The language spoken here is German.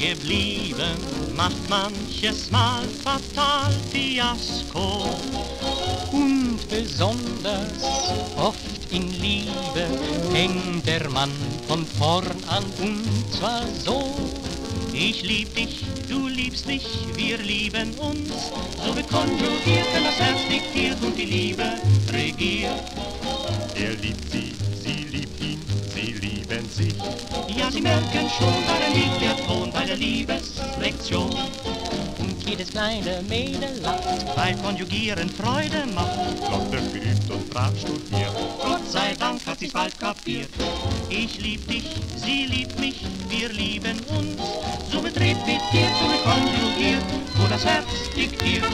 geblieben, macht manches Mal fatal Fiasko. Und besonders oft in Liebe hängt der Mann von vorn an und zwar so. Ich lieb dich, du liebst mich, wir lieben uns, so wird konjugiert, wenn das Herz diktiert und die Liebe regiert. Lieben sich. Ja, sie merken schon, darin liegt der Ton bei der Liebeslektion. Und jedes kleine Mädel lacht, weil Konjugieren Freude macht. Locker geübt und brav studiert. Gott sei Dank hat sie's bald kapiert. Ich lieb dich, sie liebt mich, wir lieben uns. So wird repetiert, so wird konjugiert, wo das Herz diktiert.